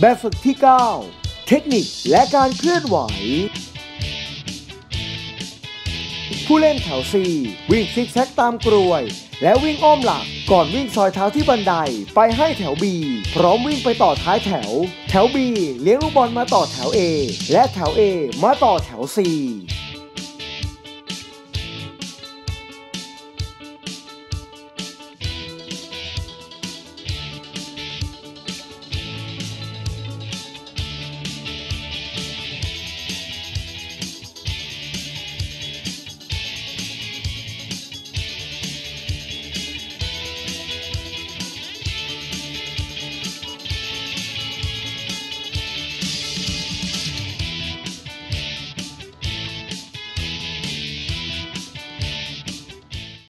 แบบฝึกที่ 9 เทคนิคและการเคลื่อนไหว ผู้เล่นแถว C วิ่งซิกแซกตามกรวย และวิ่งอ้อมหลักก่อนวิ่งซอยเท้าที่บันไดไปให้แถว B พร้อมวิ่งไปต่อท้ายแถว แถว B เลี้ยงลูกบอลมาต่อแถว A และแถว A มาต่อแถว C